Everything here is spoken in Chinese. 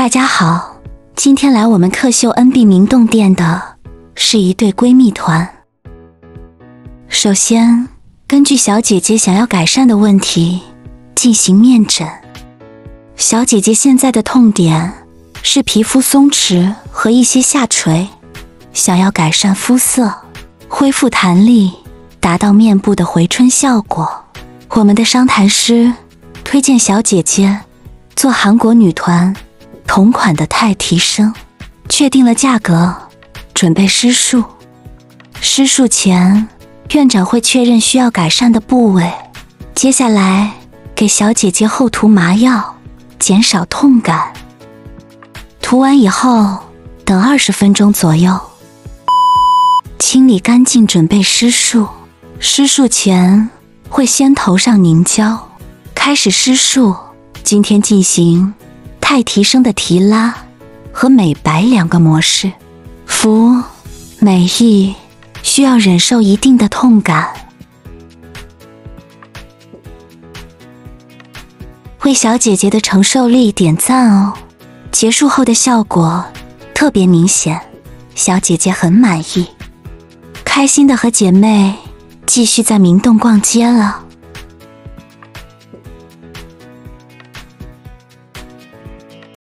大家好，今天来我们克秀 NB 明洞店的是一对闺蜜团。首先，根据小姐姐想要改善的问题进行面诊。小姐姐现在的痛点是皮肤松弛和一些下垂，想要改善肤色，恢复弹力，达到面部的回春效果。我们的商谈师推荐小姐姐做韩国女团同款的钛提升，确定了价格，准备施术。施术前，院长会确认需要改善的部位，接下来给小姐姐后涂麻药。减少痛感。涂完以后，等二十分钟左右，清理干净，准备施术。施术前会先涂上凝胶，开始施术。今天进行钛提升的提拉和美白两个模式。服美意需要忍受一定的痛感。为小姐姐的承受力点赞哦！结束后的效果特别明显，小姐姐很满意，开心的和姐妹继续在明洞逛街了。